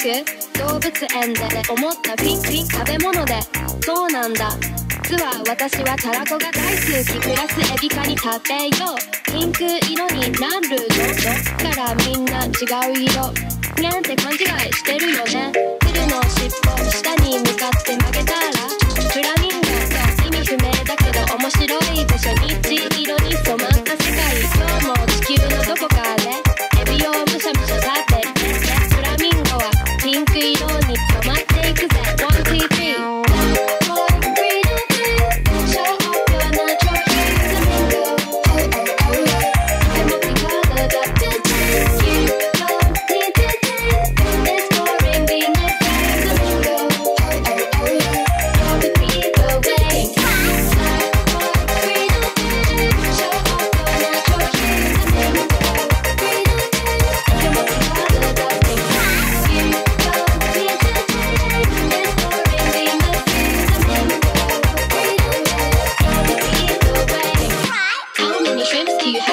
く動物園で思ったピンピン食べ物で。そうなんだ。実は私はたらこが大好き。プラスエビカに食べよう。ピンク色になるの？どっからみんな違う色？なんて勘違いしてるよね。